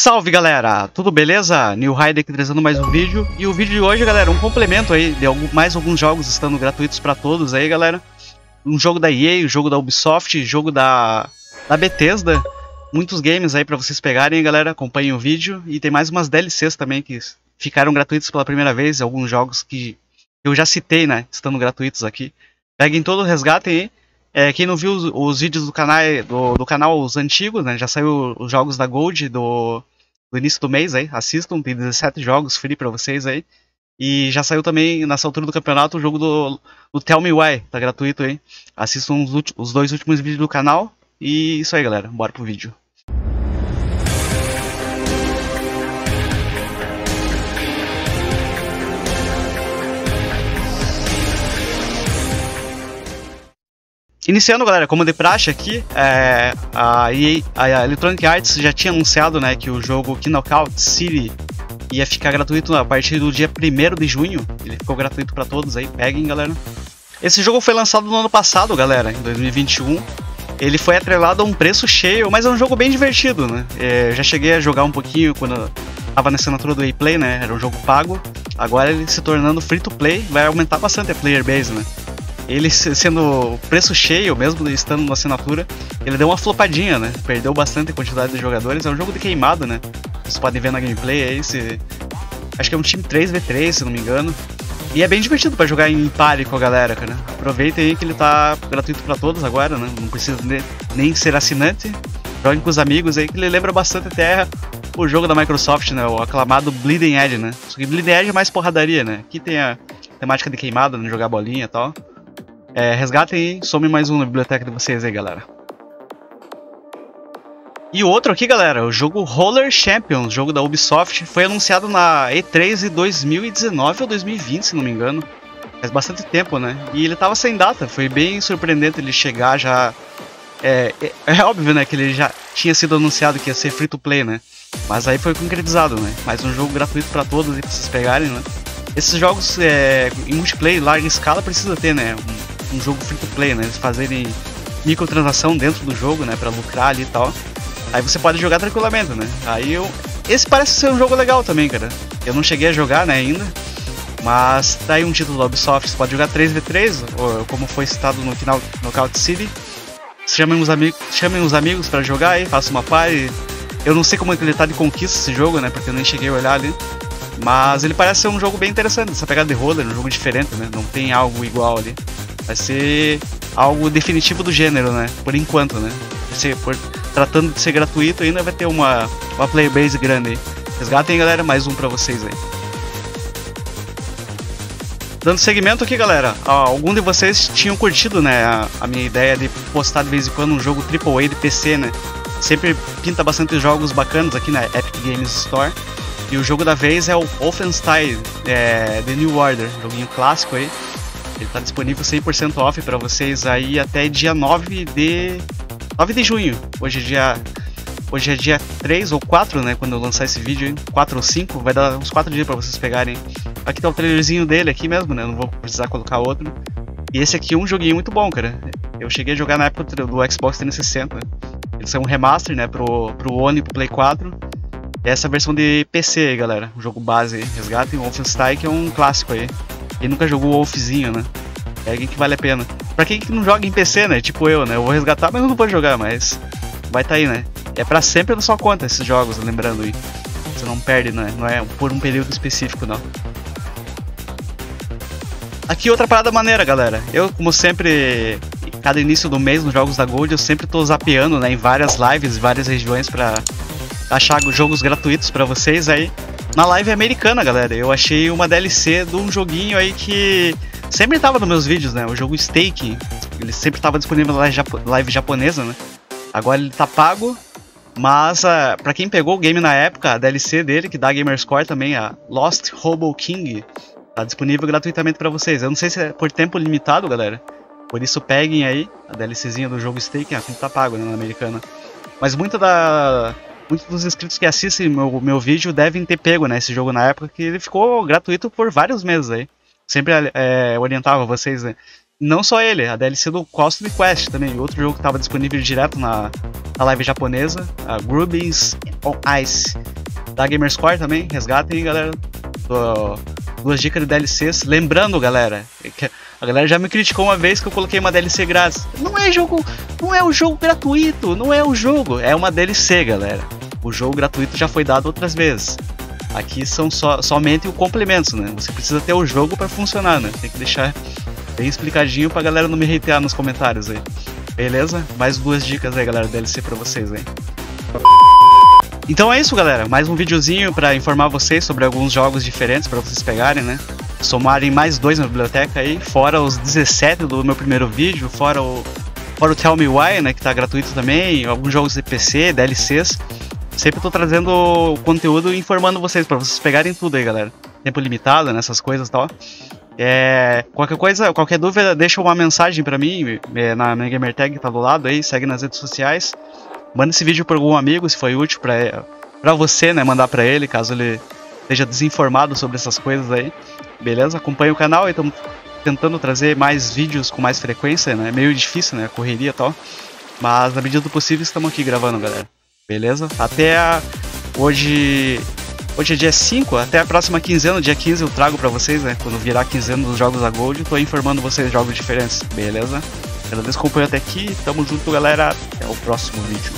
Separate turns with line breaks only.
Salve galera, tudo beleza? New Rider aqui trazendo mais um vídeo. E o vídeo de hoje galera, um complemento aí de algum, mais alguns jogos estando gratuitos para todos aí galera. Um jogo da EA, um jogo da Ubisoft, jogo da, da Bethesda. Muitos games aí para vocês pegarem galera, acompanhem o vídeo. E tem mais umas DLCs também que ficaram gratuitos pela primeira vez. Alguns jogos que eu já citei né, estando gratuitos aqui. Peguem todo, resgatem aí é, quem não viu os, os vídeos do canal, do, do, canal os antigos, né? Já saiu os jogos da Gold do, do início do mês aí. Assistam, tem 17 jogos free pra vocês aí. E já saiu também, nessa altura do campeonato, o jogo do, do Tell Me Why, tá gratuito aí. Assistam os, os dois últimos vídeos do canal. E isso aí, galera. Bora pro vídeo. Iniciando, galera, como de praxe aqui, é, a, EA, a Electronic Arts já tinha anunciado né, que o jogo Knockout City ia ficar gratuito a partir do dia 1 de junho. Ele ficou gratuito para todos aí, peguem, galera. Esse jogo foi lançado no ano passado, galera, em 2021. Ele foi atrelado a um preço cheio, mas é um jogo bem divertido, né? É, já cheguei a jogar um pouquinho quando estava na assinatura do Play, né? Era um jogo pago. Agora ele se tornando free to play, vai aumentar bastante a player base, né? Ele sendo preço cheio, mesmo estando na assinatura, ele deu uma flopadinha, né? Perdeu bastante a quantidade de jogadores. É um jogo de queimado, né? Vocês podem ver na gameplay aí. Se... Acho que é um time 3v3, se não me engano. E é bem divertido para jogar em pare com a galera, cara. Aproveitem aí que ele tá gratuito para todos agora, né? Não precisa nem ser assinante. Joguem com os amigos aí, que ele lembra bastante até o jogo da Microsoft, né? O aclamado Bleeding Edge, né? Só que Bleeding Edge é mais porradaria, né? Aqui tem a temática de queimada, né? Jogar bolinha e tal. É, resgatem e some mais um na biblioteca de vocês aí, galera. E outro aqui, galera, o jogo Roller Champions, jogo da Ubisoft, foi anunciado na E3 de 2019 ou 2020, se não me engano. Faz bastante tempo, né? E ele tava sem data, foi bem surpreendente ele chegar já. É, é, é óbvio, né, que ele já tinha sido anunciado que ia ser free to play, né? Mas aí foi concretizado, né? Mais um jogo gratuito para todos aí pra vocês pegarem, né? Esses jogos é, em multiplayer, larga escala, precisa ter, né? Um, um jogo free to play, né? Eles fazerem microtransação dentro do jogo, né? Pra lucrar ali e tal. Aí você pode jogar tranquilamente, né? Aí eu. Esse parece ser um jogo legal também, cara. Eu não cheguei a jogar, né, ainda. Mas tá aí um título da Ubisoft. Você pode jogar 3v3, ou, como foi citado no final Knockout City. Chamem os, amigos, chamem os amigos para jogar aí, faça uma party. Eu não sei como é que ele tá de conquista esse jogo, né? Porque eu nem cheguei a olhar ali. Mas ele parece ser um jogo bem interessante, essa pegada de roller, um jogo diferente, né? Não tem algo igual ali. Vai ser algo definitivo do gênero, né? Por enquanto, né? Por, tratando de ser gratuito, ainda vai ter uma, uma playbase grande aí. Resgatem, galera, mais um pra vocês aí. Dando seguimento aqui, galera, algum de vocês tinham curtido, né, a, a, minha ideia de postar de vez em quando um jogo AAA de PC, né? Sempre pinta bastante jogos bacanas aqui na Epic Games Store. E o jogo da vez é o Wolfenstein é, The New Order, joguinho clássico aí. Ele está disponível 100% off para vocês aí até dia 9 de 9 de junho. Hoje é dia Hoje é dia 3 ou 4, né, quando eu lançar esse vídeo, hein? 4 ou 5, vai dar uns 4 dias para vocês pegarem. Aqui tá o trailerzinho dele aqui mesmo, né? Não vou precisar colocar outro. E esse aqui é um joguinho muito bom, cara. Eu cheguei a jogar na época do Xbox 360. Ele saiu um remaster, né, pro, pro One e pro Play 4. E essa versão de PC galera. O jogo base. Resgatem o Wolfenstein, que é um clássico aí. Quem nunca jogou o Wolfzinho, né? É alguém que vale a pena. Pra quem que não joga em PC, né? Tipo eu, né? Eu vou resgatar, mas não vou jogar, mas vai tá aí, né? É pra sempre na sua conta esses jogos, lembrando aí. Você não perde, né? Não é por um período específico, não. Aqui outra parada maneira, galera. Eu, como sempre, cada início do mês nos jogos da Gold, eu sempre tô zapeando, né? Em várias lives, várias regiões pra achar jogos gratuitos pra vocês aí na live americana, galera. Eu achei uma DLC de um joguinho aí que sempre estava nos meus vídeos, né? O jogo Stake. Ele sempre estava disponível na live japonesa, né? Agora ele tá pago. Mas uh, ah, para quem pegou o game na época, a DLC dele, que dá Gamerscore também, a Lost Hobo King, tá disponível gratuitamente para vocês. Eu não sei se é por tempo limitado, galera. Por isso peguem aí a DLCzinha do jogo Stake, ah, tá pago, né, na americana. Mas muita da, muitos dos inscritos que assistem meu, meu vídeo devem ter pego né, esse jogo na época, que ele ficou gratuito por vários meses aí. Sempre é, orientava vocês né, Não só ele, a DLC do Costly Quest também, outro jogo que estava disponível direto na, na live japonesa, a Grubins on Ice. Da Gamerscore também, resgatem, galera. Do, duas dicas de DLCs. Lembrando, galera, a galera já me criticou uma vez que eu coloquei uma DLC grátis. Não é jogo, não é o um jogo gratuito, não é o um jogo, é uma DLC, galera. O jogo gratuito já foi dado outras vezes. Aqui são só, somente o complemento, né? Você precisa ter o jogo para funcionar, né? Tem que deixar bem explicadinho pra galera não me hatear nos comentários aí. Beleza? Mais duas dicas aí, galera, DLC pra vocês aí. Então é isso, galera. Mais um videozinho para informar vocês sobre alguns jogos diferentes para vocês pegarem, né? Somarem mais dois na biblioteca aí, fora os 17 do meu primeiro vídeo, fora o, fora o Tell Me Why, né, que tá gratuito também, alguns jogos de PC, DLCs. Sempre tô trazendo conteúdo e informando vocês, para vocês pegarem tudo aí, galera. Tempo limitado nessas coisas e tal. É, qualquer coisa, qualquer dúvida, deixa uma mensagem para mim é, na minha gamertag que tá do lado aí, segue nas redes sociais. Manda esse vídeo para algum amigo se foi útil para para você, né, mandar para ele, caso ele esteja desinformado sobre essas coisas aí. Beleza? Acompanhe o canal estamos tentando trazer mais vídeos com mais frequência, né? É meio difícil, né, correria e tal. Mas na medida do possível estamos aqui gravando, galera. Beleza? Até a... hoje. Hoje é dia 5, até a próxima quinzena, dia 15 eu trago pra vocês, né? Quando virar a quinzena dos jogos da Gold, tô informando vocês jogos diferentes, beleza? Agradeço o acompanho até aqui, tamo junto galera, até o próximo vídeo.